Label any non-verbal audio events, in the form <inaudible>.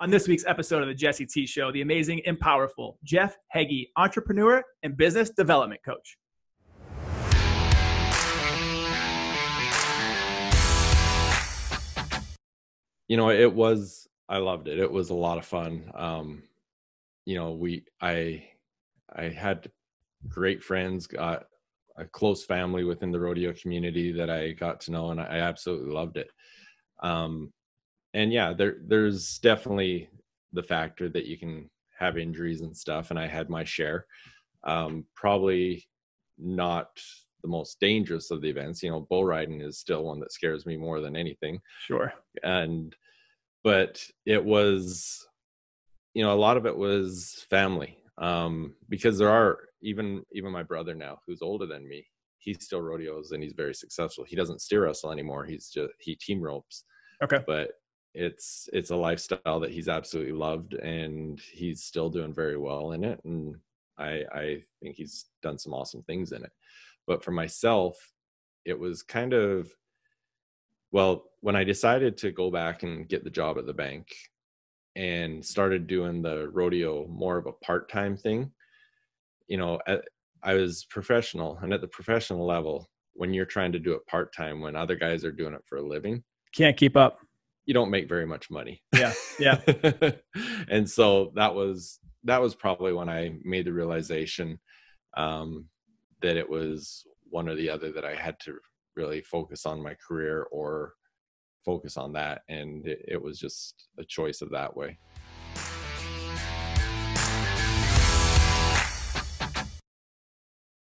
On this week's episode of the Jesse Tee Show, the amazing and powerful Jeff Heggie, entrepreneur and business development coach. You know, it was I loved it. It was a lot of fun. Um, you know, we I I had great friends, got a close family within the rodeo community that I got to know, and I absolutely loved it. Um, and yeah, there there's definitely the factor that you can have injuries and stuff, and I had my share. Um, probably not the most dangerous of the events. You know, bull riding is still one that scares me more than anything. Sure. And but it was you know a lot of it was family um because there are even even my brother now who's older than me he still rodeos and he's very successful he doesn't steer wrestle anymore he's just he team ropes Okay. but it's it's a lifestyle that he's absolutely loved and he's still doing very well in it and i i think he's done some awesome things in it but for myself it was kind of well when i decided to go back and get the job at the bank and started doing the rodeo more of a part-time thing you know at, i was professional and at the professional level when you're trying to do it part-time when other guys are doing it for a living Can't keep up. You don't make very much money Yeah. Yeah. <laughs> and so that was that was probably when i made the realization um, that it was one or the other that i had to really focus on my career or focus on that and it, it was just a choice of that way